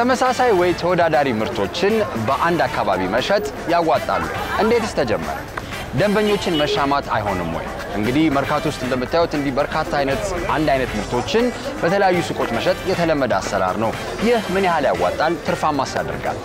ተመሳሳይ ወይ ተወዳዳሪ ምርቶችን በአንድ አካባቢ መሸጥ ያዋጣሉ? እንዴትስ ተጀመረ? ደንበኞችን መሻማት አይሆንም ወይ? እንግዲህ መርካቶ ውስጥ እንደምታዩት እንዲህ በርካታ አይነት አንድ አይነት ምርቶችን በተለያዩ ሱቆች መሸጥ የተለመደ አሰራር ነው። ይህ ምን ያህል ያዋጣል? ትርፋማስ ያደርጋል?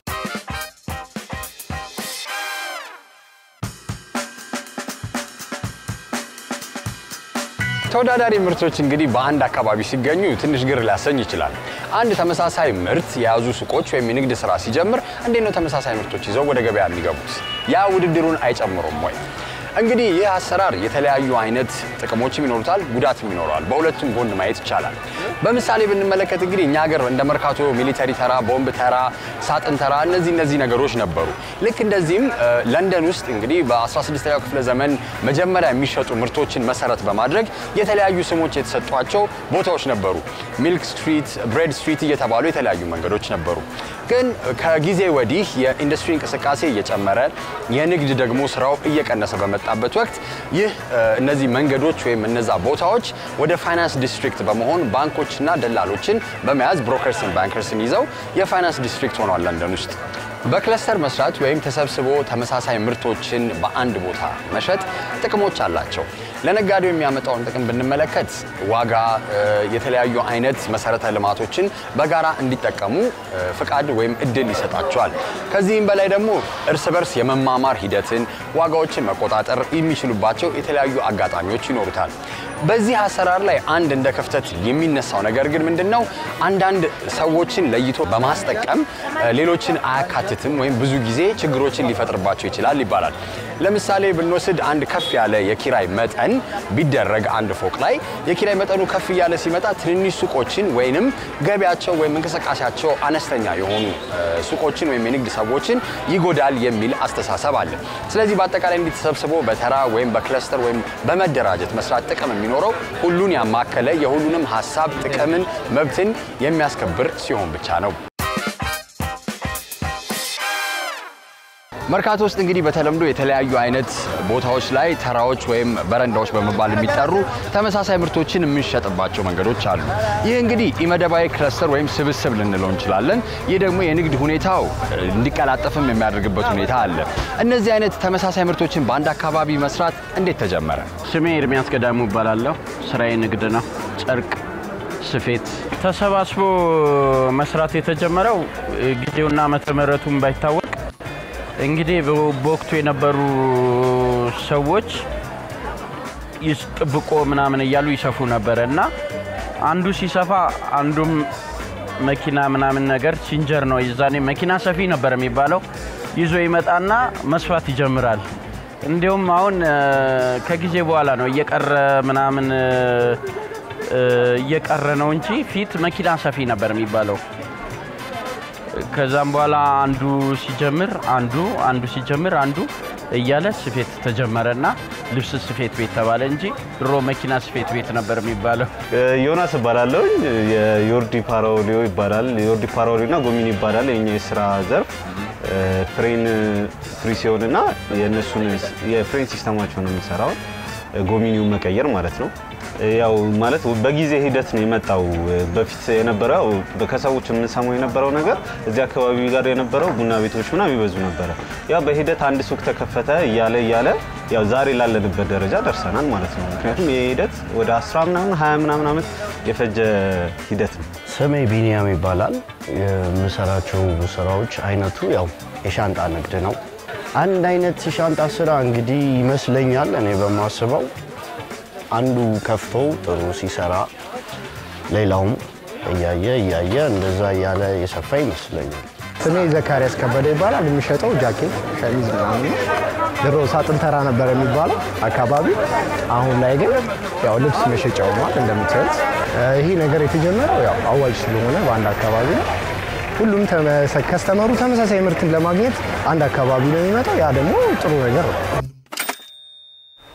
ተወዳዳሪ ምርቶች እንግዲህ በአንድ አካባቢ ሲገኙ ትንሽ ግር ሊያሰኝ ይችላል። አንድ ተመሳሳይ ምርት የያዙ ሱቆች ወይም የንግድ ስራ ሲጀምር እንዴት ነው ተመሳሳይ ምርቶች ይዘው ወደ ገበያ የሚገቡት? ያ ውድድሩን አይጨምሩም ወይ? እንግዲህ ይህ አሰራር የተለያዩ አይነት ጥቅሞችም ይኖሩታል፣ ጉዳትም ይኖረዋል። በሁለቱም ጎን ማየት ይቻላል። በምሳሌ ብንመለከት እንግዲህ እኛ ሀገር እንደ መርካቶ ሚሊተሪ ተራ፣ ቦምብ ተራ፣ ሳጥን ተራ እነዚህ እነዚህ ነገሮች ነበሩ። ልክ እንደዚህም ለንደን ውስጥ እንግዲህ በ16ኛው ክፍለ ዘመን መጀመሪያ የሚሸጡ ምርቶችን መሰረት በማድረግ የተለያዩ ስሞች የተሰጧቸው ቦታዎች ነበሩ። Milk Street፣ Bread Street እየተባሉ የተለያዩ መንገዶች ነበሩ። ግን ከጊዜ ወዲህ የኢንዱስትሪ እንቅስቃሴ እየጨመረ የንግድ ደግሞ ስራው እየቀነሰ በመጣበት ወቅት ይህ እነዚህ መንገዶች ወይም እነዛ ቦታዎች ወደ finance district በመሆን ባንኮችና ደላሎችን በመያዝ brokers ን bankers ን ይዘው የ finance district ሆኗል ለንደን ውስጥ። በ cluster መስራት ወይም ተሰብስቦ ተመሳሳይ ምርቶችን በአንድ ቦታ መሸጥ ጥቅሞች አላቸው። ለነጋዴው የሚያመጣውን ጥቅም ብንመለከት ዋጋ፣ የተለያዩ አይነት መሰረተ ልማቶችን በጋራ እንዲጠቀሙ ፍቃድ ወይም እድል ይሰጣቸዋል። ከዚህም በላይ ደግሞ እርስ በርስ የመማማር ሂደትን፣ ዋጋዎችን መቆጣጠር የሚችሉባቸው የተለያዩ አጋጣሚዎች ይኖሩታል። በዚህ አሰራር ላይ አንድ እንደ ክፍተት የሚነሳው ነገር ግን ምንድን ነው? አንዳንድ ሰዎችን ለይቶ በማስጠቀም ሌሎችን አያካትትም ወይም ብዙ ጊዜ ችግሮችን ሊፈጥርባቸው ይችላል ይባላል። ለምሳሌ ብንወስድ አንድ ከፍ ያለ የኪራይ መጠን ቢደረግ አንድ ፎቅ ላይ የኪራይ መጠኑ ከፍ እያለ ሲመጣ ትንንሽ ሱቆችን ወይንም ገቢያቸው ወይም እንቅስቃሴያቸው አነስተኛ የሆኑ ሱቆችን ወይም የንግድ ሰዎችን ይጎዳል የሚል አስተሳሰብ አለ። ስለዚህ በአጠቃላይ እንዲህ ተሰብስቦ በተራ ወይም በክለስተር ወይም በመደራጀት መስራት ጥቅም የሚኖረው ሁሉን ያማከለ የሁሉንም ሀሳብ ጥቅምን፣ መብትን የሚያስከብር ሲሆን ብቻ ነው። መርካቶ ውስጥ እንግዲህ በተለምዶ የተለያዩ አይነት ቦታዎች ላይ ተራዎች ወይም በረንዳዎች በመባል የሚጠሩ ተመሳሳይ ምርቶችን የምንሸጥባቸው መንገዶች አሉ። ይህ እንግዲህ ኢመደባዊ ክለስተር ወይም ስብስብ ልንለው እንችላለን። ይህ ደግሞ የንግድ ሁኔታው እንዲቀላጠፍም የሚያደርግበት ሁኔታ አለ። እነዚህ አይነት ተመሳሳይ ምርቶችን በአንድ አካባቢ መስራት እንዴት ተጀመረ? ስሜ ኤርሚያስ ገዳሙ እባላለሁ። ስራዬ ንግድ ነው። ጨርቅ ስፌት ተሰባስቦ መስራት የተጀመረው ጊዜውና ዓመተ ምሕረቱን ባይታወቅ እንግዲህ በወቅቱ የነበሩ ሰዎች ጥብቆ ምናምን እያሉ ይሰፉ ነበረ እና አንዱ ሲሰፋ አንዱም መኪና ምናምን ነገር ሲንጀር ነው የዛኔ መኪና ሰፊ ነበር የሚባለው ይዞ ይመጣና መስፋት ይጀምራል። እንዲሁም አሁን ከጊዜ በኋላ ነው እየቀረ ምናምን እየቀረ ነው እንጂ ፊት መኪና ሰፊ ነበር የሚባለው። ከዛም በኋላ አንዱ ሲጀምር አንዱ አንዱ ሲጀምር አንዱ እያለ ስፌት ተጀመረና ልብስ ስፌት ቤት ተባለ እንጂ ድሮ መኪና ስፌት ቤት ነበር የሚባለው። ዮናስ እባላለሁ። የዮርዲ ፓራኦሊዮ ይባላል። የዮርዲ ፓራኦሊዮ እና ጎሚኒ ይባላል። የኛ የስራ ዘርፍ ፍሬን ፍሪሲዮን እና የእነሱን የፍሬን system አቸው ነው የምንሰራው። ጎሚኒውን መቀየር ማለት ነው። ያው ማለት በጊዜ ሂደት ነው የመጣው። በፊት የነበረው ከሰዎች የምንሰማው የነበረው ነገር እዚህ አካባቢ ጋር የነበረው ቡና ቤቶች ምናምን ይበዙ ነበረ። ያው በሂደት አንድ ሱቅ ተከፈተ እያለ እያለ ያው ዛሬ ላለንበት ደረጃ ደርሰናል ማለት ነው። ምክንያቱም ይህ ሂደት ወደ 10 ምናምን 20 ምናምን ዓመት የፈጀ ሂደት ነው። ስሜ ቢኒያም ይባላል። የምሰራቸው ስራዎች አይነቱ ያው የሻንጣ ንግድ ነው። አንድ አይነት ሻንጣ ስራ እንግዲህ ይመስለኛል እኔ በማስበው አንዱ ከፍቶ ጥሩ ሲሰራ ሌላውም እያየ እያየ እንደዛ እያለ የሰፋ ይመስለኛል። ስሜ ዘካሪያስ ከበደ ይባላል። የሚሸጠው ጃኬት፣ ሸሚዝ ምናምን ድሮ ሳጥን ተራ ነበር የሚባለው አካባቢ። አሁን ላይ ግን ያው ልብስ መሸጫ ሆኗል። እንደምታዩት ይህ ነገር የተጀመረው ያው አዋጅ ስለሆነ በአንድ አካባቢ ነው። ሁሉም customer ኡ ተመሳሳይ ምርትን ለማግኘት አንድ አካባቢ ነው የሚመጣው። ያ ደግሞ ጥሩ ነገር ነው።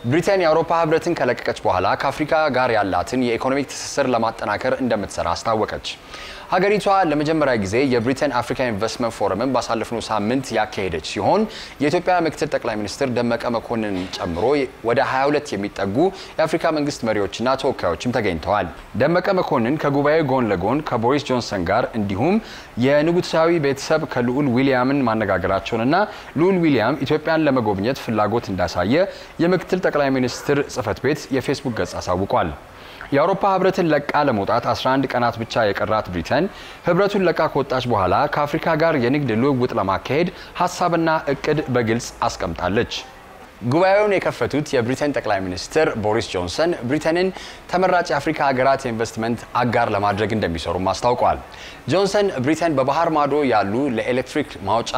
ብሪቴን የአውሮፓ ህብረትን ከለቀቀች በኋላ ከአፍሪካ ጋር ያላትን የ economic ትስስር ለማጠናከር እንደምትሰራ አስታወቀች። ሀገሪቷ ለመጀመሪያ ጊዜ የብሪቴን አፍሪካ ኢንቨስትመንት ፎረምን ባሳለፍነው ሳምንት ያካሄደች ሲሆን የኢትዮጵያ ምክትል ጠቅላይ ሚኒስትር ደመቀ መኮንን ጨምሮ ወደ 22 የሚጠጉ የአፍሪካ መንግስት መሪዎችና ተወካዮችም ተገኝተዋል። ደመቀ መኮንን ከጉባኤው ጎን ለጎን ከቦሪስ ጆንሰን ጋር እንዲሁም የንጉሳዊ ቤተሰብ ከልዑል ዊሊያምን ማነጋገራቸውንና ልዑል ዊሊያም ኢትዮጵያን ለመጎብኘት ፍላጎት እንዳሳየ የምክትል ጠቅላይ ሚኒስትር ጽህፈት ቤት የፌስቡክ ገጽ አሳውቋል። የአውሮፓ ህብረትን ለቃ ለመውጣት 11 ቀናት ብቻ የቀራት ብሪተን ህብረቱን ለቃ ከወጣች በኋላ ከአፍሪካ ጋር የንግድ ልውውጥ ለማካሄድ ሀሳብና እቅድ በግልጽ አስቀምጣለች። ጉባኤውን የከፈቱት የብሪቴን ጠቅላይ ሚኒስትር ቦሪስ ጆንሰን ብሪቴንን ተመራጭ የአፍሪካ ሀገራት የኢንቨስትመንት አጋር ለማድረግ እንደሚሰሩም አስታውቀዋል። ጆንሰን ብሪቴን በባህር ማዶ ያሉ ለኤሌክትሪክ ማውጫ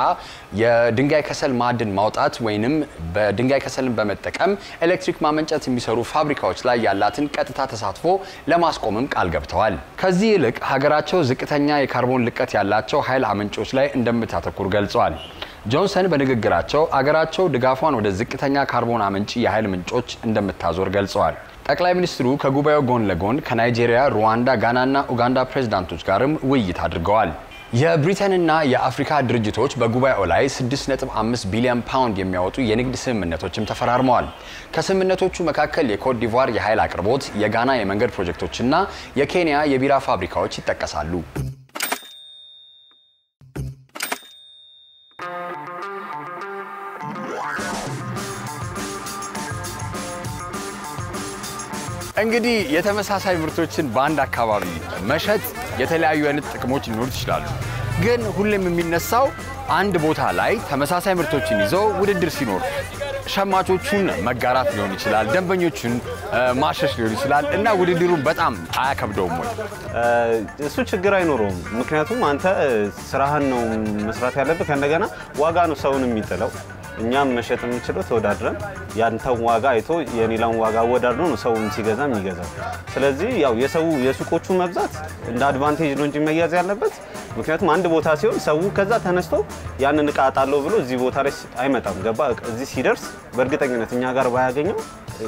የድንጋይ ከሰል ማዕድን ማውጣት ወይንም በድንጋይ ከሰልን በመጠቀም ኤሌክትሪክ ማመንጨት የሚሰሩ ፋብሪካዎች ላይ ያላትን ቀጥታ ተሳትፎ ለማስቆምም ቃል ገብተዋል። ከዚህ ይልቅ ሀገራቸው ዝቅተኛ የካርቦን ልቀት ያላቸው ኃይል አመንጮች ላይ እንደምታተኩር ገልጸዋል። ጆንሰን በንግግራቸው አገራቸው ድጋፏን ወደ ዝቅተኛ ካርቦን አመንጪ የኃይል ምንጮች እንደምታዞር ገልጸዋል። ጠቅላይ ሚኒስትሩ ከጉባኤው ጎን ለጎን ከናይጄሪያ፣ ሩዋንዳ፣ ጋናና ኡጋንዳ ፕሬዝዳንቶች ጋርም ውይይት አድርገዋል። የብሪተንና የአፍሪካ ድርጅቶች በጉባኤው ላይ 6.5 ቢሊዮን ፓውንድ የሚያወጡ የንግድ ስምምነቶችም ተፈራርመዋል። ከስምምነቶቹ መካከል የኮት የኃይል አቅርቦት፣ የጋና የመንገድ ፕሮጀክቶችና የኬንያ የቢራ ፋብሪካዎች ይጠቀሳሉ። እንግዲህ የተመሳሳይ ምርቶችን በአንድ አካባቢ መሸጥ የተለያዩ አይነት ጥቅሞች ሊኖሩት ይችላሉ። ግን ሁሌም የሚነሳው አንድ ቦታ ላይ ተመሳሳይ ምርቶችን ይዘው ውድድር ሲኖር ሸማቾቹን መጋራት ሊሆን ይችላል፣ ደንበኞቹን ማሸሽ ሊሆን ይችላል እና ውድድሩን በጣም አያከብደውም ወይ? እሱ ችግር አይኖረውም። ምክንያቱም አንተ ስራህን ነው መስራት ያለብህ። ከእንደገና ዋጋ ነው ሰውን የሚጥለው። እኛም መሸጥ የምንችለው ተወዳድረን ያንተን ዋጋ አይቶ የሌላውን ዋጋ አወዳድሮ ነው ሰው ሲገዛ የሚገዛው። ስለዚህ ያው የሰው የሱቆቹ መብዛት እንደ advantage ነው እንጂ መያዝ ያለበት። ምክንያቱም አንድ ቦታ ሲሆን ሰው ከዛ ተነስቶ ያንን እቃ አጣለሁ ብሎ እዚህ ቦታ ላይ አይመጣም። ገባ እዚህ ሲደርስ በእርግጠኝነት እኛ ጋር ባያገኘው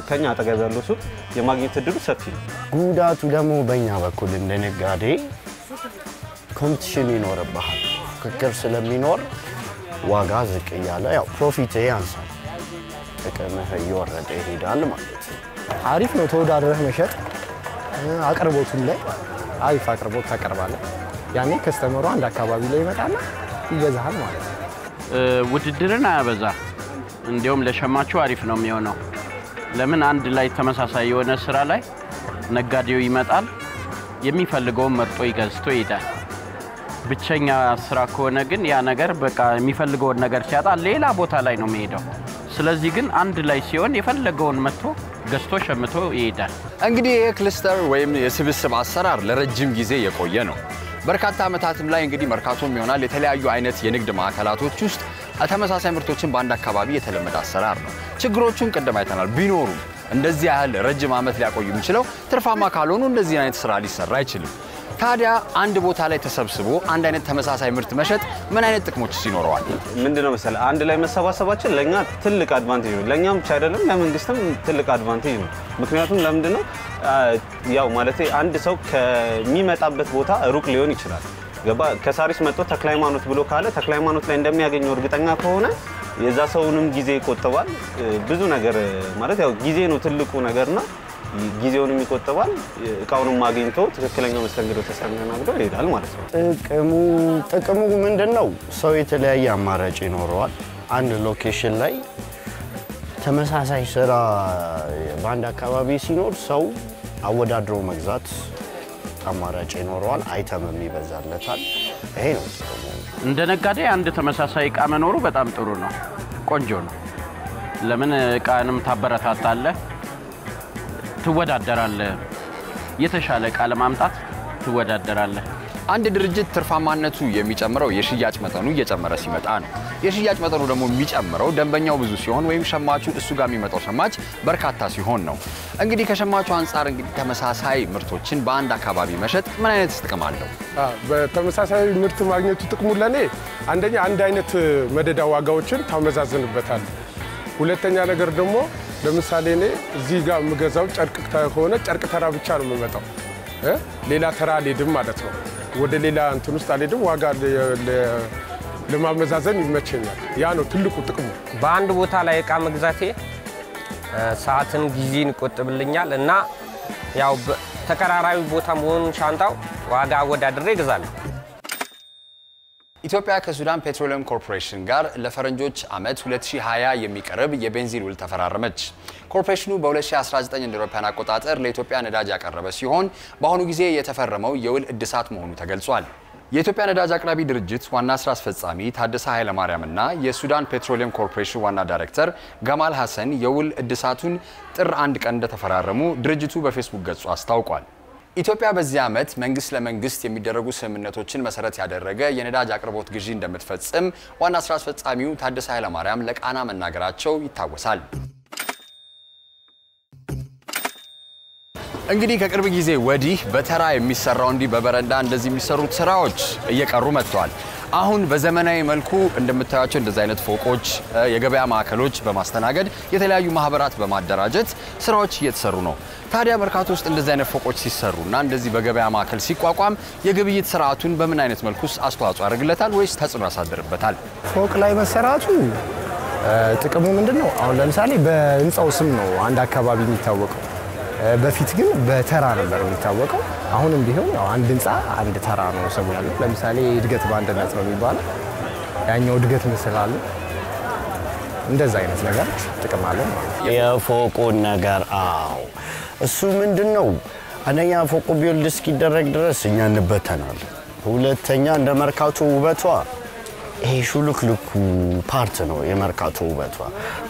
ከኛ አጠገብ ያለው ሱቅ የማግኘት እድሉ ሰፊ ነው። ጉዳቱ ደግሞ በእኛ በኩል እንደ ነጋዴ competition ይኖርብሃል። ፍክክር ስለሚኖር ዋጋ ዝቅ እያለ ያው profit ያንሳል፣ ጥቅምህ እየወረደ ይሄዳል ማለት ነው። አሪፍ ነው ተወዳድረህ መሸጥ። አቅርቦቱም ላይ አሪፍ አቅርቦት ታቀርባለህ። ያኔ customer ኡ አንድ አካባቢ ላይ ይመጣና ይገዛሃል ማለት ነው። ውድድርን አያበዛ፣ እንዲሁም ለሸማቹ አሪፍ ነው የሚሆነው። ለምን አንድ ላይ ተመሳሳይ የሆነ ስራ ላይ ነጋዴው ይመጣል፣ የሚፈልገውን መርጦ ገዝቶ ይሄዳል። ብቸኛ ስራ ከሆነ ግን ያ ነገር በቃ የሚፈልገውን ነገር ሲያጣ ሌላ ቦታ ላይ ነው የሚሄደው። ስለዚህ ግን አንድ ላይ ሲሆን የፈለገውን መጥቶ ገዝቶ ሸምቶ ይሄዳል። እንግዲህ ይህ ክልስተር ወይም የስብስብ አሰራር ለረጅም ጊዜ የቆየ ነው። በርካታ ዓመታትም ላይ እንግዲህ መርካቶም ይሆናል የተለያዩ አይነት የንግድ ማዕከላቶች ውስጥ ተመሳሳይ ምርቶችን በአንድ አካባቢ የተለመደ አሰራር ነው። ችግሮቹን ቅድም አይተናል። ቢኖሩም እንደዚህ ያህል ረጅም ዓመት ሊያቆዩ የሚችለው ትርፋማ ካልሆኑ እንደዚህ አይነት ስራ ሊሰራ አይችልም። ታዲያ አንድ ቦታ ላይ ተሰብስቦ አንድ አይነት ተመሳሳይ ምርት መሸጥ ምን አይነት ጥቅሞች ይኖረዋል? ምንድነው መሰለህ አንድ ላይ መሰባሰባችን ለእኛ ትልቅ advantage ነው። ለእኛም ብቻ አይደለም ለመንግስትም ትልቅ advantage ነው። ምክንያቱም ለምንድን ነው ያው ማለት አንድ ሰው ከሚመጣበት ቦታ ሩቅ ሊሆን ይችላል። ገባ ከሳሪስ መጥቶ ተክለ ሃይማኖት ብሎ ካለ ተክለ ሃይማኖት ላይ እንደሚያገኘው እርግጠኛ ከሆነ የዛ ሰውንም ጊዜ ይቆጥባል። ብዙ ነገር ማለት ያው ጊዜ ነው ትልቁ ነገርና ጊዜውንም ይቆጥባል። እቃውንም አግኝቶ ትክክለኛው መስተንግዶ ተስተናግዶ ይሄዳል ማለት ነው። ጥቅሙ ጥቅሙ ምንድን ነው? ሰው የተለያየ አማራጭ ይኖረዋል። አንድ location ላይ ተመሳሳይ ስራ በአንድ አካባቢ ሲኖር ሰው አወዳድሮ መግዛት አማራጭ ይኖረዋል። item ም ይበዛለታል። ይሄ ነው ጥቅሙ። እንደ ነጋዴ አንድ ተመሳሳይ እቃ መኖሩ በጣም ጥሩ ነው፣ ቆንጆ ነው። ለምን እቃንም ታበረታታለህ፣ ትወዳደራለህ። የተሻለ እቃ ለማምጣት ትወዳደራለህ። አንድ ድርጅት ትርፋማነቱ የሚጨምረው የሽያጭ መጠኑ እየጨመረ ሲመጣ ነው። የሽያጭ መጠኑ ደግሞ የሚጨምረው ደንበኛው ብዙ ሲሆን ወይም ሸማቹ እሱ ጋር የሚመጣው ሸማች በርካታ ሲሆን ነው። እንግዲህ ከሸማቹ አንጻር እንግዲህ ተመሳሳይ ምርቶችን በአንድ አካባቢ መሸጥ ምን አይነት ጥቅም አለው? በተመሳሳይ ምርት ማግኘቱ ጥቅሙ ለእኔ አንደኛ አንድ አይነት መደዳ ዋጋዎችን ታመዛዝንበታል። ሁለተኛ ነገር ደግሞ ለምሳሌ እኔ እዚህ ጋር የምገዛው ጨርቅ ከሆነ ጨርቅ ተራ ብቻ ነው የምመጣው? ሌላ ተራ አልሄድም ማለት ነው። ወደ ሌላ እንትን ውስጥ አልሄድም። ዋጋ ለማመዛዘን ይመቸኛል። ያ ነው ትልቁ ጥቅሙ። በአንድ ቦታ ላይ እቃ መግዛቴ ሰዓትን ጊዜን ይቆጥብልኛል እና ያው ተቀራራቢ ቦታ መሆኑን ሻንጣው ዋጋ አወዳድሬ እገዛለሁ። ኢትዮጵያ ከሱዳን ፔትሮሊየም ኮርፖሬሽን ጋር ለፈረንጆች ዓመት 2020 የሚቀርብ የቤንዚን ውል ተፈራረመች። ኮርፖሬሽኑ በ2019 እንደ አውሮፓውያን አቆጣጠር ለኢትዮጵያ ነዳጅ ያቀረበ ሲሆን በአሁኑ ጊዜ የተፈረመው የውል እድሳት መሆኑ ተገልጿል። የኢትዮጵያ ነዳጅ አቅራቢ ድርጅት ዋና ስራ አስፈጻሚ ታደሰ ኃይለማርያምና የሱዳን ፔትሮሊየም ኮርፖሬሽን ዋና ዳይሬክተር ገማል ሐሰን የውል እድሳቱን ጥር አንድ ቀን እንደተፈራረሙ ድርጅቱ በፌስቡክ ገጹ አስታውቋል። ኢትዮጵያ በዚህ ዓመት መንግስት ለመንግስት የሚደረጉ ስምምነቶችን መሰረት ያደረገ የነዳጅ አቅርቦት ግዢ እንደምትፈጽም ዋና ስራ አስፈጻሚው ታደሰ ኃይለማርያም ለቃና መናገራቸው ይታወሳል። እንግዲህ ከቅርብ ጊዜ ወዲህ በተራ የሚሰራው እንዲህ በበረንዳ እንደዚህ የሚሰሩት ስራዎች እየቀሩ መጥተዋል። አሁን በዘመናዊ መልኩ እንደምታዩቸው እንደዚህ አይነት ፎቆች፣ የገበያ ማዕከሎች በማስተናገድ የተለያዩ ማህበራት በማደራጀት ስራዎች እየተሰሩ ነው። ታዲያ መርካቶ ውስጥ እንደዚህ አይነት ፎቆች ሲሰሩ እና እንደዚህ በገበያ ማዕከል ሲቋቋም የግብይት ስርዓቱን በምን አይነት መልኩ አስተዋጽኦ ያደርግለታል ወይስ ተጽዕኖ ያሳድርበታል? ፎቅ ላይ መሰራቱ ጥቅሙ ምንድን ነው? አሁን ለምሳሌ በህንፃው ስም ነው አንድ አካባቢ የሚታወቀው። በፊት ግን በተራ ነበር የሚታወቀው። አሁንም ቢሆን ያው አንድ ህንፃ አንድ ተራ ነው ስሙ ያለው። ለምሳሌ እድገት በአንድነት ነው የሚባለው። ያኛው እድገት ምስል አለ። እንደዛ አይነት ነገሮች ጥቅም አለው ማለት የፎቁን ነገር አዎ፣ እሱ ምንድን ነው? አንደኛ ፎቁ build እስኪደረግ ድረስ እኛ እንበተናለን። ሁለተኛ እንደ መርካቶ ውበቷ ይሄ ሹልክልኩ part ነው የመርካቶ ውበቷ።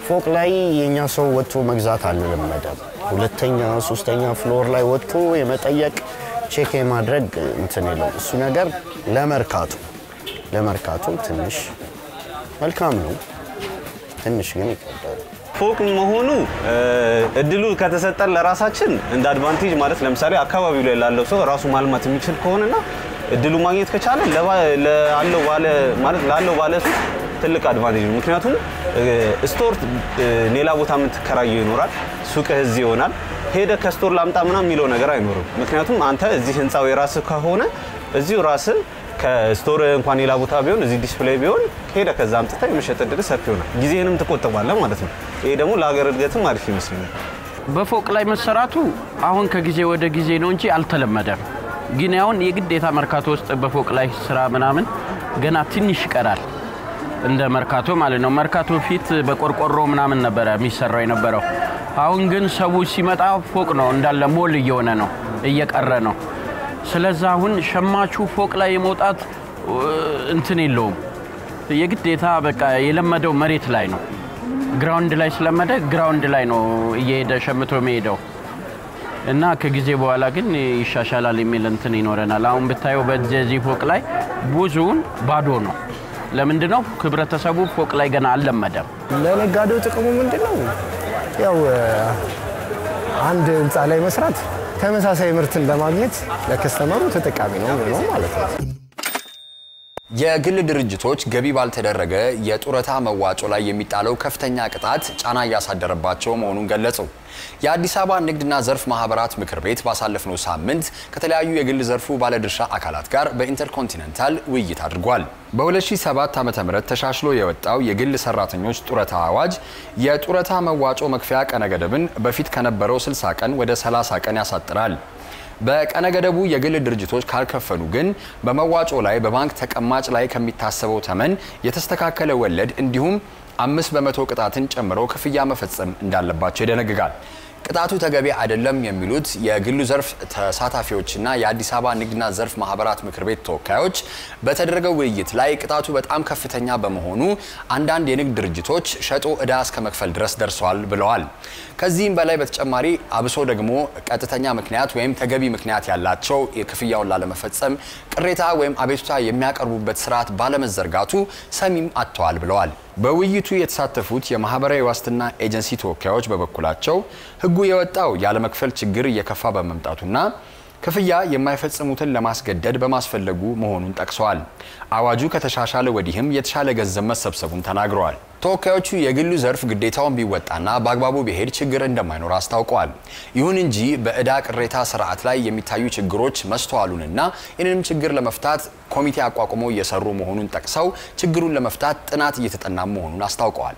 ፎቅ ላይ የእኛ ሰው ወጥቶ መግዛት አልለመደም። ሁለተኛ ሶስተኛ floor ላይ ወጥቶ የመጠየቅ check የማድረግ እንትን የለም። እሱ ነገር ለመርካቶ ለመርካቶ ትንሽ መልካም ነው፣ ትንሽ ግን ይከብዳል። ፎቅ መሆኑ እድሉ ከተሰጠን ለራሳችን እንደ advantage ማለት ለምሳሌ አካባቢው ላይ ላለው ሰው ራሱ ማልማት የሚችል ከሆነና እድሉ ማግኘት ከቻለ ላለው ላለው ባለ ሱቅ ትልቅ advantage ነው። ምክንያቱም store ሌላ ቦታ የምትከራየው ይኖራል፣ ሱቅህ እዚህ ይሆናል። ሄደ ከ store ላምጣ ምናምን የሚለው ነገር አይኖርም። ምክንያቱም አንተ እዚህ ህንፃው የራስህ ከሆነ እዚሁ ራስህ ከ store እንኳን ሌላ ቦታ ቢሆን እዚህ display ቢሆን ሄደ ከዛ አምጥታ የመሸጥ እድል ሰፊ ይሆናል። ጊዜንም ትቆጥባለህ ማለት ነው። ይሄ ደግሞ ለሀገር እድገትም አሪፍ ይመስለኛል። በፎቅ ላይ መሰራቱ አሁን ከጊዜ ወደ ጊዜ ነው እንጂ አልተለመደም። ግን አሁን የግዴታ መርካቶ ውስጥ በፎቅ ላይ ስራ ምናምን ገና ትንሽ ይቀራል። እንደ መርካቶ ማለት ነው። መርካቶ ፊት በቆርቆሮ ምናምን ነበረ የሚሰራው የነበረው። አሁን ግን ሰው ሲመጣ ፎቅ ነው እንዳለ ሞል እየሆነ ነው፣ እየቀረ ነው። ስለዛ አሁን ሸማቹ ፎቅ ላይ የመውጣት እንትን የለውም። የግዴታ በቃ የለመደው መሬት ላይ ነው። ground ላይ ስለለመደ ground ላይ ነው እየሄደ ሸምቶ የሚሄደው እና ከጊዜ በኋላ ግን ይሻሻላል የሚል እንትን ይኖረናል። አሁን ብታየው በዚህ ፎቅ ላይ ብዙውን ባዶ ነው። ለምንድን ነው ህብረተሰቡ ፎቅ ላይ ገና አልለመደም። ለነጋዴው ጥቅሙ ምንድን ነው? ያው አንድ ህንፃ ላይ መስራት ተመሳሳይ ምርትን ለማግኘት ለከስተመሩ ተጠቃሚ ነው ማለት ነው። የግል ድርጅቶች ገቢ ባልተደረገ የጡረታ መዋጮ ላይ የሚጣለው ከፍተኛ ቅጣት ጫና እያሳደረባቸው መሆኑን ገለጹ። የአዲስ አበባ ንግድና ዘርፍ ማህበራት ምክር ቤት ባሳለፍነው ሳምንት ከተለያዩ የግል ዘርፉ ባለድርሻ አካላት ጋር በኢንተርኮንቲኔንታል ውይይት አድርጓል። በ2007 ዓ.ም ተሻሽሎ የወጣው የግል ሰራተኞች ጡረታ አዋጅ የጡረታ መዋጮ መክፈያ ቀነ ገደብን በፊት ከነበረው 60 ቀን ወደ 30 ቀን ያሳጥራል። በቀነ ገደቡ የግል ድርጅቶች ካልከፈሉ ግን በመዋጮ ላይ በባንክ ተቀማጭ ላይ ከሚታሰበው ተመን የተስተካከለ ወለድ እንዲሁም አምስት በመቶ ቅጣትን ጨምሮ ክፍያ መፈጸም እንዳለባቸው ይደነግጋል። ቅጣቱ ተገቢ አይደለም የሚሉት የግሉ ዘርፍ ተሳታፊዎችና የአዲስ አበባ ንግድና ዘርፍ ማህበራት ምክር ቤት ተወካዮች በተደረገው ውይይት ላይ ቅጣቱ በጣም ከፍተኛ በመሆኑ አንዳንድ የንግድ ድርጅቶች ሸጦ ዕዳ እስከ መክፈል ድረስ ደርሰዋል ብለዋል። ከዚህም በላይ በተጨማሪ አብሶ ደግሞ ቀጥተኛ ምክንያት ወይም ተገቢ ምክንያት ያላቸው ክፍያውን ላለመፈጸም ቅሬታ ወይም አቤቱታ የሚያቀርቡበት ስርዓት ባለመዘርጋቱ ሰሚም አጥተዋል ብለዋል። በውይይቱ የተሳተፉት የማህበራዊ ዋስትና ኤጀንሲ ተወካዮች በበኩላቸው ሕጉ የወጣው ያለመክፈል ችግር እየከፋ በመምጣቱና ክፍያ የማይፈጽሙትን ለማስገደድ በማስፈለጉ መሆኑን ጠቅሰዋል። አዋጁ ከተሻሻለ ወዲህም የተሻለ ገንዘብ መሰብሰቡን ተናግረዋል። ተወካዮቹ የግሉ ዘርፍ ግዴታውን ቢወጣና በአግባቡ ቢሄድ ችግር እንደማይኖር አስታውቀዋል። ይሁን እንጂ በዕዳ ቅሬታ ስርዓት ላይ የሚታዩ ችግሮች መስተዋሉንና ይህንንም ችግር ለመፍታት ኮሚቴ አቋቁመው እየሰሩ መሆኑን ጠቅሰው ችግሩን ለመፍታት ጥናት እየተጠና መሆኑን አስታውቀዋል።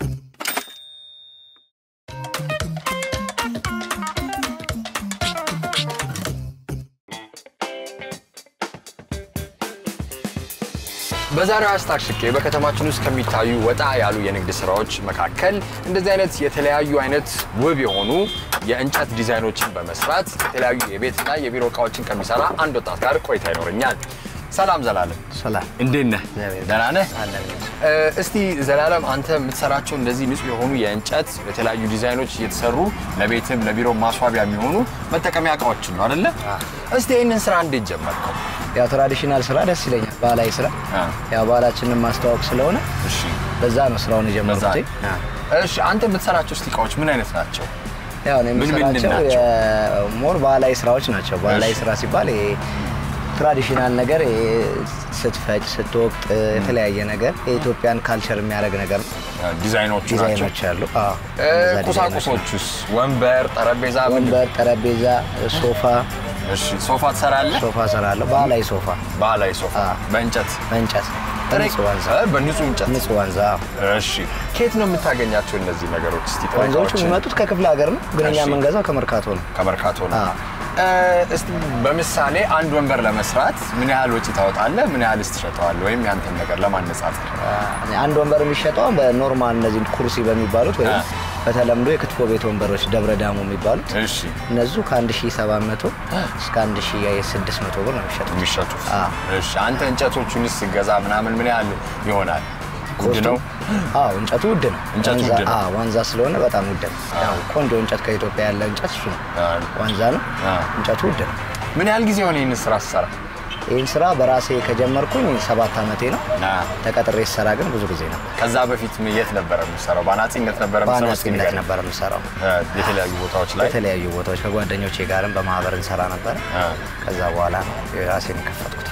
በዛሬው hashtag ሽቀላ በከተማችን ውስጥ ከሚታዩ ወጣ ያሉ የንግድ ስራዎች መካከል እንደዚህ አይነት የተለያዩ አይነት ውብ የሆኑ የእንጨት ዲዛይኖችን በመስራት የተለያዩ የቤትና የቢሮ እቃዎችን ከሚሰራ አንድ ወጣት ጋር ቆይታ ይኖረኛል። ሰላም ዘላለም፣ ሰላም እንዴት ነህ? ደህና ነህ? እስቲ ዘላለም አንተ የምትሰራቸው እንደዚህ ንጹህ የሆኑ የእንጨት የተለያዩ ዲዛይኖች እየተሰሩ ለቤትም ለቢሮ ማስዋቢያ የሚሆኑ መጠቀሚያ እቃዎችን ነው አይደለ? እስቲ ይህንን ስራ እንዴት ጀመርከው? ያው traditional ስራ ደስ ይለኛል። ባህላዊ ስራ ያው ባህላችንን ማስተዋወቅ ስለሆነ እሺ በዛ ነው ስራውን የጀመርኩት። እሺ፣ አንተ የምትሰራቸው እስቲ እቃዎች ምን አይነት ናቸው? ያው ነው የምሰራቸው? የ more ባህላዊ ስራዎች ናቸው። ባህላዊ ስራ ሲባል ይሄ traditional ነገር ስትፈጭ፣ ስትወቅጥ የተለያየ ነገር የኢትዮጵያን culture የሚያደርግ ነገር ነው። ዲዛይኖቹ ናቸው። ዲዛይኖች አሉ። ዲዛይኖች ናቸው። ቁሳቁሶቹስ ወንበር፣ ጠረጴዛ፣? ወንበር፣ ጠረጴዛ፣ ሶፋ ሶፋ ትሰራለህ? ሶፋ እሰራለሁ። ባህላዊ ሶፋ ባህላዊ ሶፋ በእንጨት በእንጨት በንጹህ እንጨት። ንጹህ ዋንዛ እሺ፣ ከየት ነው የምታገኛቸው እነዚህ ነገሮች? እስቲ እቃዎችን የሚመጡት ከክፍለ ሀገር ነው፣ ግን እኛ የምንገዛው ከመርካቶ ነው። ከመርካቶ ነው። እስቲ በምሳሌ አንድ ወንበር ለመስራት ምን ያህል ወጪ ታወጣለህ? ምን ያህልስ ትሸጠዋለህ? ወይም ያንተን ነገር ለማነጻጸር አንድ ወንበር የሚሸጠው በ normal እነዚህ ኩርሲ በሚባሉት ወይም በተለምዶ የክትፎ ቤት ወንበሮች ደብረ ዳሞ የሚባሉት እሺ እነዚ ከ1700 እስከ 1600 ብር ነው የሚሸጡት። አንተ እንጨቶቹንስ ስትገዛ ምናምን ምን ያህል ይሆናል? ውድ ነው? አዎ እንጨቱ ውድ ነው። እንጨቱ ዋንዛ- ውድ ነው። አዎ ዋንዛ ስለሆነ በጣም ውድ ነው። ያው ቆንጆ እንጨት ከኢትዮጵያ ያለ እንጨት እሱ ነው። ዋንዛ ነው። እንጨቱ ውድ ነው። ምን ያህል ጊዜ ሆነ ይህን ስራ ስትሰራ? ይህን ስራ በራሴ ከጀመርኩኝ ሰባት ዓመቴ ነው። ተቀጥሬ ስሰራ ግን ብዙ ጊዜ ነው። ከዛ በፊት የት ነበረ የምሰራው? በአናጺነት ነበረ በአናጺነት ነበር የምሰራው። የተለያዩ ቦታዎች ላይ የተለያዩ ቦታዎች ከጓደኞቼ ጋርም በማህበር እንሰራ ነበር። አ። ከዛ በኋላ ነው የራሴን የከፈትኩት።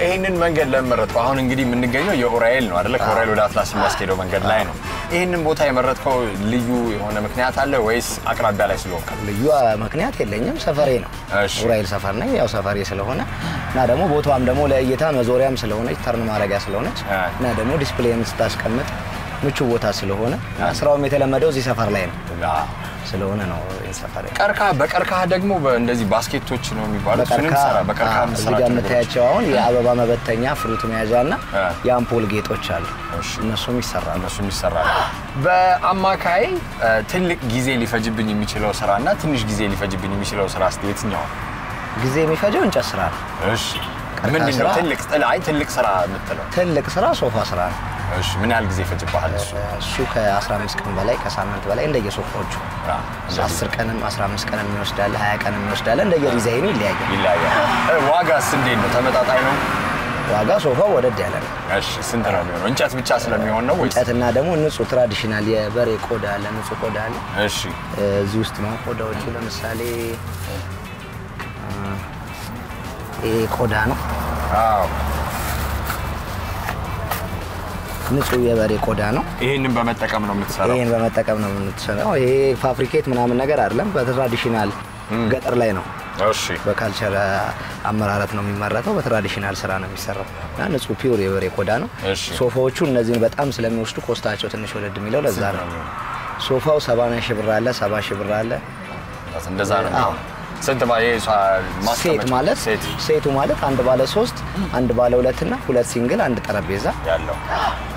ይህንን መንገድ ለመረጥከው አሁን እንግዲህ የምንገኘው የኡራኤል ነው አይደለ? ከኡራኤል ወደ አትላስ የሚያስኬደው መንገድ ላይ ነው። ይህንን ቦታ የመረጥከው ልዩ የሆነ ምክንያት አለ ወይስ አቅራቢያ ላይ ስለሆንክ? ልዩ ምክንያት የለኝም። ሰፈሬ ነው። ኡራኤል ሰፈር ነኝ። ያው ሰፈሬ ስለሆነ እና ደግሞ ቦታዋም ደግሞ ለእይታ መዞሪያም ስለሆነች turn ማድረጊያ ስለሆነች እና ደግሞ display ም ስታስቀምጥ ምቹ ቦታ ስለሆነ ስራውም የተለመደው እዚህ ሰፈር ላይ ነው ስለሆነ ነው ሰፈሬ። ቀርከሃ በቀርከሃ ደግሞ በእንደዚህ basket ኦች ነው የሚባሉት። በቀርከሃ የምታያቸው አሁን የአበባ መበተኛ fruit መያዣ እና የአምፖል ጌጦች አሉ። እሺ። እነሱም ይሰራሉ። እነሱም ይሰራሉ። በአማካይ ትልቅ ጊዜ ሊፈጅብኝ የሚችለው ስራ እና ትንሽ ጊዜ ሊፈጅብኝ የሚችለው ስራ እስኪ የትኛው? ጊዜ የሚፈጀው እንጨት ስራ ነው። እሺ ምንድን ትልቅ ስራ የምትለው? ትልቅ ስራ ሶፋ ስራ ነው። እሺ ምን ያህል ጊዜ ይፈጅብሃል እሱ? እሱ ከ15 ቀን በላይ ከሳምንት በላይ እንደዚህ 10 ቀንም 15 ቀንም የሚወስዳለ 20 ቀንም የሚወስዳለ እንደየዲዛይኑ ይለያያል። ይለያያል። እ፣ ዋጋስ እንዴት ነው? ተመጣጣኝ ነው? ዋጋ ሶፋው ወደድ ያለ ነው። እሺ ስንት ነው የሚሆነው? እንጨት ብቻ ስለሚሆን ነው ወይስ? እንጨትና ደግሞ ንጹህ traditional የበሬ ቆዳ አለ፣ ንጹህ ቆዳ አለ። እሺ እዚህ ውስጥ ነው ቆዳዎቹ። ለምሳሌ ይሄ ቆዳ ነው፣ አዎ ንጹህ የበሬ ቆዳ ነው። ይህንን በመጠቀም ነው የምትሰራው? ይሄን በመጠቀም ነው የምንሰራው። ይሄ fabricate ምናምን ነገር አይደለም፣ በ traditional ገጠር ላይ ነው እሺ በ culture አመራረት ነው የሚመረተው። በ traditional ስራ ነው የሚሰራው እና ንጹህ pure የበሬ ቆዳ ነው። ሶፋዎቹ እነዚህን በጣም ስለሚወስዱ cost ኣቸው ትንሽ ወደድ የሚለው ለዛ ነው። ሶፋው ሰማንያ ሺህ ብር አለ፣ ሰባ ሺህ ብር አለ። እንደዛ ነው ስንት set ማለት set ኡ ማለት አንድ ባለ ሶስት፣ አንድ ባለ ሁለት እና ሁለት single፣ አንድ ጠረጴዛ። ያለው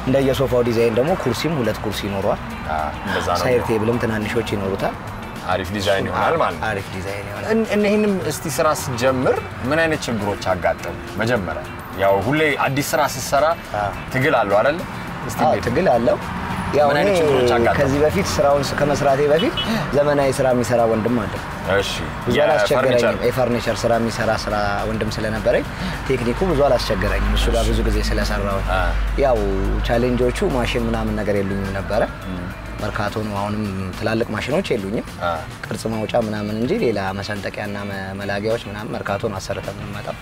እንደየሶፋው ዲዛይን ደግሞ ኩርሲም ሁለት ኩርሲ ይኖረዋል። side table ም ትናንሾች ይኖሩታል። አሪፍ ዲዛይን ይሆናል ማለት ነው። አሪፍ ዲዛይን ይሆናል። እነዚህንም እስቲ ስራ ስትጀምር ምን አይነት ችግሮች አጋጠሙ? መጀመሪያ ያው ሁሌ አዲስ ስራ ስትሰራ ትግል አለው? እስቲ እንዴት? ትግል አለው። ያው? ከዚህ በፊት ስራውን ከመስራቴ በፊት ዘመናዊ ስራ የሚሰራ ወንድም አለ። እሺ ብዙ አላስቸገረኝም። የፈርኒቸር ስራ የሚሰራ ስራ ወንድም ስለነበረኝ ቴክኒኩ ብዙ አላስቸገረኝም። እሱ ጋር ብዙ ጊዜ ስለሰራው ያው challenge ኦቹ ማሽን ምናምን ነገር የሉኝም ነበረ። መርካቶ ነው። አሁንም ትላልቅ ማሽኖች የሉኝም ቅርጽ ማውጫ ምናምን እንጂ ሌላ መሰንጠቂያና መላጊያዎች ምናምን መርካቶ ነው አሰርተን የምንመጣው።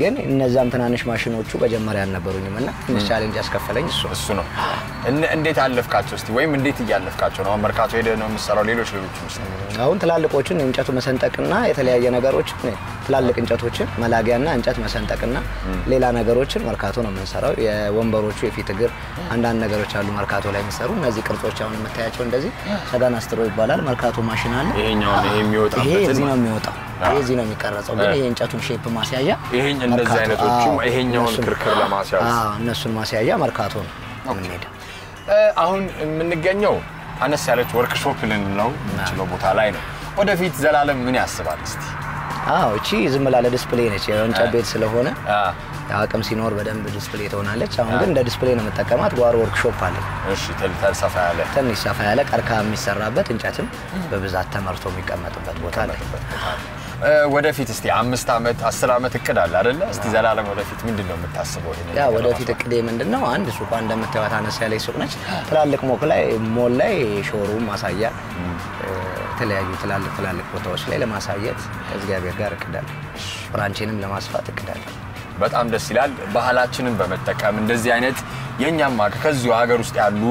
ግን እነዛም ትናንሽ ማሽኖቹ መጀመሪያ አልነበሩኝም እና ትንሽ challenge ያስከፈለኝ እሱ ነው። እሱ ነው። እን- እንዴት አለፍካቸው እስቲ ወይም እንዴት እያለፍካቸው ነው? መርካቶ ሄደህ ነው የምትሰራው? ሌሎች ሌሎች አሁን ትላልቆችን የእንጨቱ መሰንጠቅና የተለያየ ነገሮችን ትላልቅ እንጨቶችን መላጊያና እንጨት መሰንጠቅና ሌላ ነገሮችን መርካቶ ነው የምንሰራው። የወንበሮቹ የፊት እግር አንዳንድ ነገሮች አሉ መርካቶ ላይ የሚሰሩ እነዚህ ቅርጾች አሁን የምታያቸው እንደዚህ ሰዳን አስትሮ ይባላል። መርካቶ ማሽን አለ። ይሄ እዚህ ነው የሚወጣው። ይሄ እዚህ ነው የሚቀረጸው። ግን ይሄ እንጨቱን shape ማስያዣ ይሄኝ እንደዚህ አይነቶቹ ይሄኛውን ክርክር ለማስያዝ አዎ፣ እነሱን ማስያዣ መርካቶ ነው የምንሄደው። አሁን የምንገኘው አነስ ያለች ወርክሾፕ ልንለው የምንችለው ቦታ ላይ ነው። ወደፊት ዘላለም ምን ያስባል እስቲ? አዎ እቺ ዝም ብላ ለ display ነች። የእንጨት ቤት ስለሆነ አቅም ሲኖር በደንብ display ትሆናለች። አሁን ግን እንደ display ነው የምጠቀማት። ጓሮ ወርክሾፕ አለ እሺ ሰፋ ያለ ትንሽ ሰፋ ያለ ቀርከሃ የሚሰራበት እንጨትም በብዛት ተመርቶ የሚቀመጥበት ቦታ አለ። ወደፊት እስቲ አምስት ዓመት አስር ዓመት እቅድ አለ አይደለ? እስቲ ዘላለም ወደፊት ምንድን ነው የምታስበው? ያ ነገር ወደፊት? እቅዴ ምንድን ነው? አንድ ሱቋ እንደምታዩት አነስ ያለች ሱቅ ነች። ትላልቅ ሞክ ላይ ሞል ላይ showroom ማሳያ የተለያዩ ትላልቅ ትላልቅ ቦታዎች ላይ ለማሳየት ከእግዚአብሔር ጋር እቅዳለሁ። branch ኤንም ለማስፋት እቅዳለሁ። በጣም ደስ ይላል። ባህላችንን በመጠቀም እንደዚህ አይነት የእኛም ሀገር ከዚሁ ሀገር ውስጥ ያሉ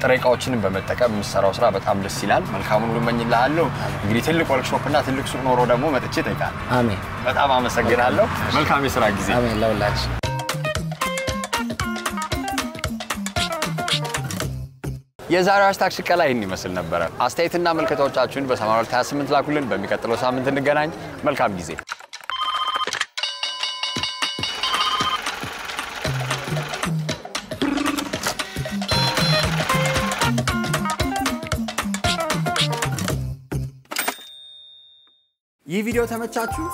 ጥሬ እቃዎችንን በመጠቀም የምሰራው ስራ በጣም ደስ ይላል። መልካሙን ሁሉ እመኝልሃለሁ። እንግዲህ ትልቅ ወርክሾፕ እና ትልቅ ሱቅ ኖሮ ደግሞ መጥቼ እጠይቃለሁ። አሜን በጣም አመሰግናለሁ። መልካም የስራ ጊዜ። አሜን ለሁላችን። የዛሬው hashtag ሽቀላ ይህን ይመስል ነበረ። አስተያየትና ምልከታዎቻችሁን በ8228 ላኩልን። በሚቀጥለው ሳምንት እንገናኝ። መልካም ጊዜ። ይህ ቪዲዮ ተመቻችሁ?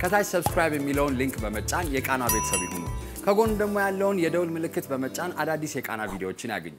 ከታች subscribe የሚለውን link በመጫን የቃና ቤተሰብ ይሁኑ። ከጎን ደግሞ ያለውን የደውል ምልክት በመጫን አዳዲስ የቃና ቪዲዮዎችን ያገኙ።